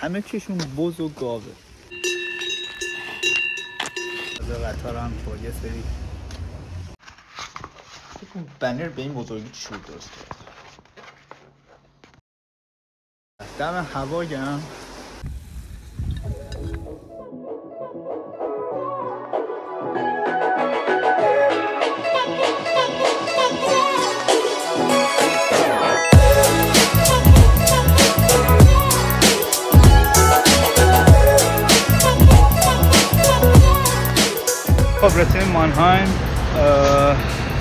همه چیشون بز و گاوه. از قطار هم با یه بنر به این بزرگی چی درست کرد؟ دم هوا گم خب رسیم مانهایم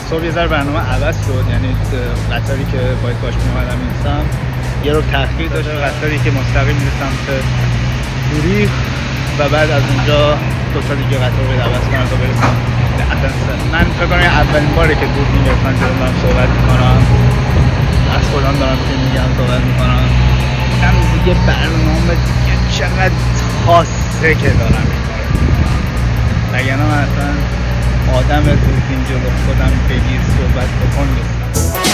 صبح یه ذره برنامه عوض شد یعنی قطاری که باید باش میومدم این سمت یه رو تأخیر داشت قطاری که مستقیم میره سمت زوریخ و بعد از اونجا دو تا دیگه قطار باید عوض کنم تا برسم به من فکر کنم اولین باره که دور می‌گرفتن که دارم صحبت می‌کنم. از خودم دارم که میگم صحبت می‌کنم. هم دیگه برنامه دیگه چقدر خاصه که دارم. وگرنه اصلا آدم دوربین جلو خودم بگیر صحبت بکن. نیستم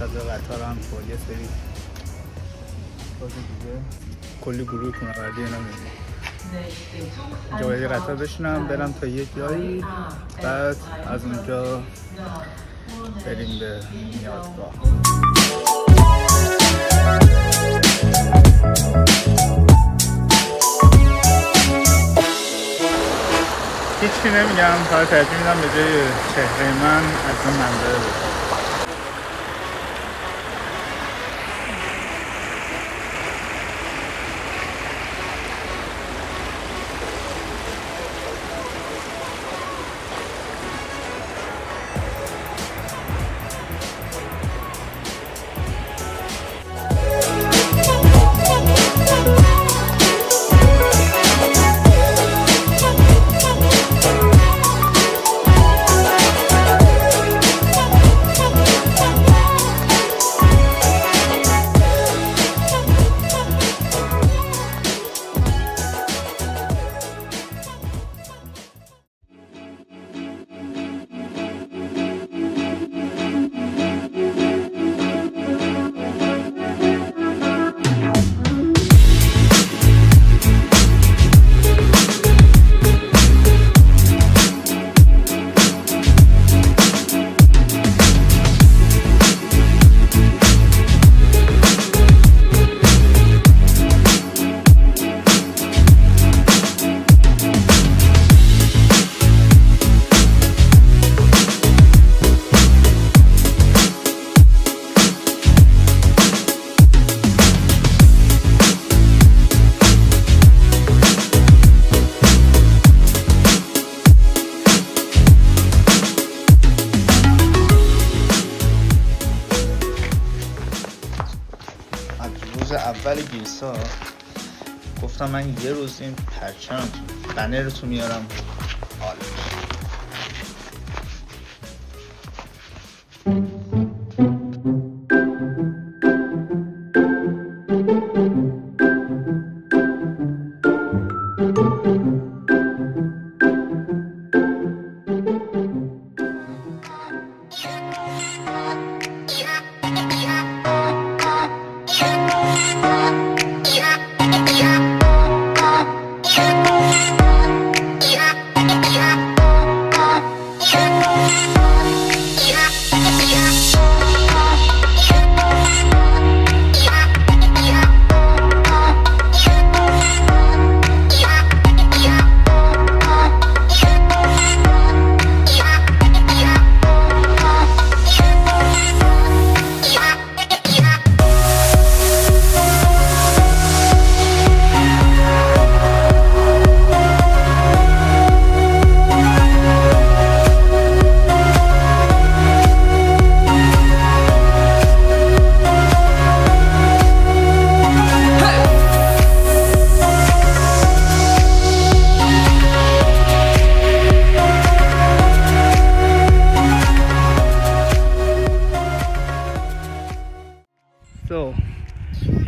منتظر قطارم با یه سری کلی گروه کوهنوردی اینا. اینجا باید قطار بشینم برم تا یه جایی. بعد از اونجا بریم به میادگاه. هیچی نمیگم فقط ترجیح میدم به جای چهره من از اون منظره بشه روز اول گیسا گفتم من یه روز این پرچمتون بنرتون میارم حال Yeah.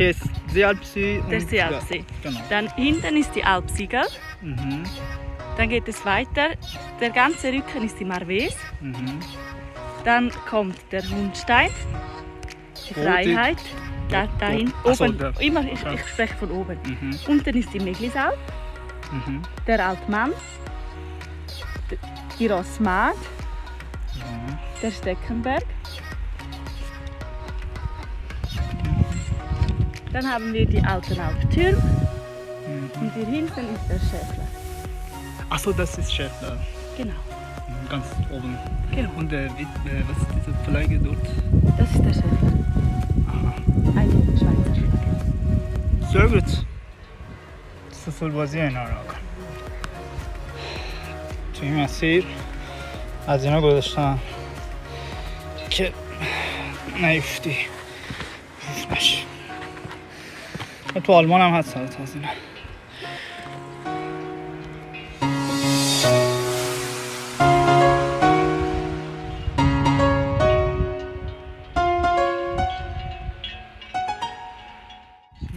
Hier ist Sealpsee. Der Sealpsee. Ja, genau. Dann hinten ist die Alp Siegel. Mhm. Dann geht es weiter. Der ganze Rücken ist die Marves. Mhm. Dann kommt der Hundstein, die die- Freiheit. Da, da hinten, Ach so, oben. Immer, ich, ich spreche von oben. Mhm. Unten ist die Meglisalp, Mhm. der Altmann, die Rossmad, Ja. der Steckenberg. Dann haben wir die alten Alptürme Mhm. und hier hinten ist der Schäfler. Achso, das ist Schäffler. Genau, Mhm, Ganz oben. genau. Und äh, wie, äh, was ist diese Flagge dort? Das ist der Schäfler. Eine Schweizer Flagge. Sehr gut. سفال بازی اینا رو کن توی این مسیر از اینا گذاشتم که نیفتی تو آلمان هم هست البته از اینا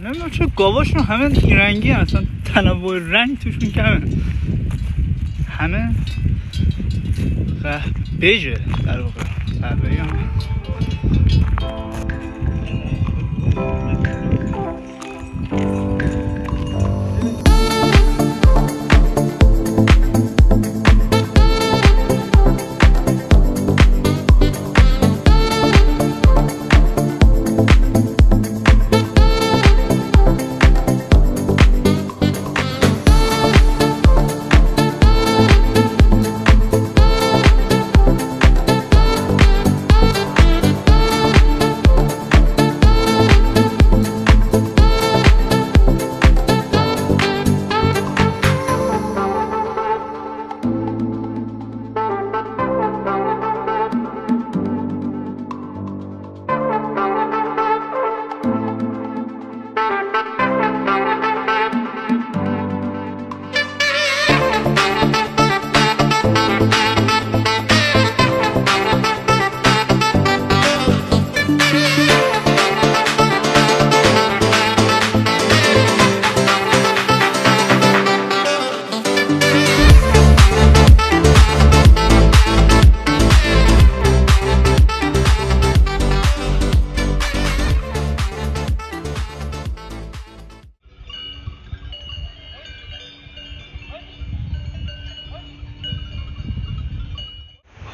نمی‌دونم چه گاواشون همه رنگی هن. اصلا تنوع رنگ توشون کمه همه. بیجه در واقع هم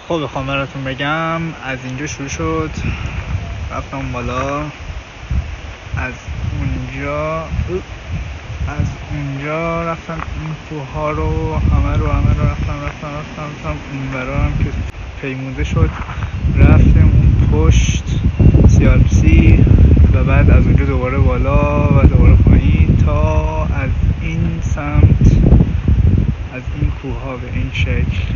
خب بخوام براتون بگم از اینجا شروع شد. رفتم بالا. از اونجا از اونجا رفتم. این کوها رو همه رو همه رو رفتم رفتم رفتم رفتم. اون برا هم که پیموده شد. رفتم اون پشت سیارپسی و بعد از اونجا دوباره بالا و دوباره پایین تا از این سمت از این کوه ها به این شکل.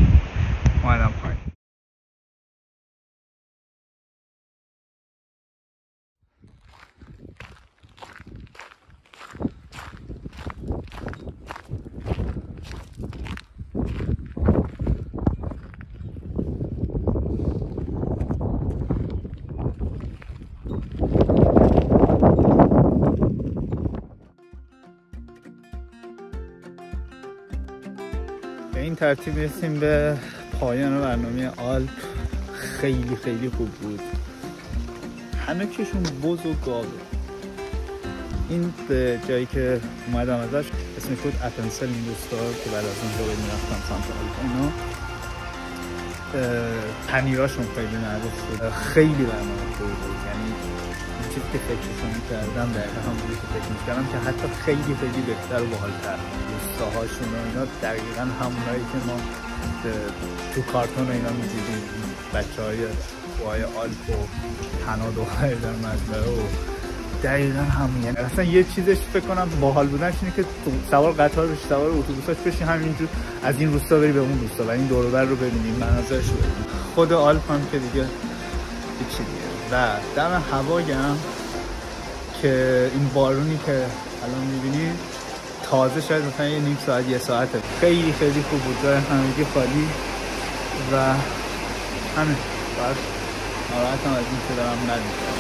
ترتیب رسیم به پایان برنامه آلپ. خیلی خیلی خوب بود. همه چیشون بز و گاوه این جایی که اومدم ازش اسمش بود اتنسل این روستا که بعد از اونجا باید می‌رفتم سمت آلپ اینا پنیراشون خیلی معروف بود. خیلی برنامه خوبی بود. یعنی چیزی که فکرشو می‌کردم دقیقا همونی که فکر می‌کردم که حتی خیلی خیلی بهتر و باحالتر روستاهاشون و اینا دقیقا همونایی که ما تو کارتون و اینا می‌دیدیم. بچه های های آلپ و تناد و در مزرعه و دقیقا همون یعنی اصلا یه چیزش فکر کنم باحال بودنش اینه که سوار قطار بشی سوار اتوبوساش بشی همینجور از این روستا بری به اون روستا و این دور رو ببینیم مناظرش رو ببینیم خود آلپ هم که دیگه دیگه. و دم هوایم که این بارونی که الان می‌بینی تازه شاید مثلا یه نیم ساعت یه ساعته. خیلی خیلی خوب بود. جای همگی خالی. و همین. باید هم از این که دارم نمیشم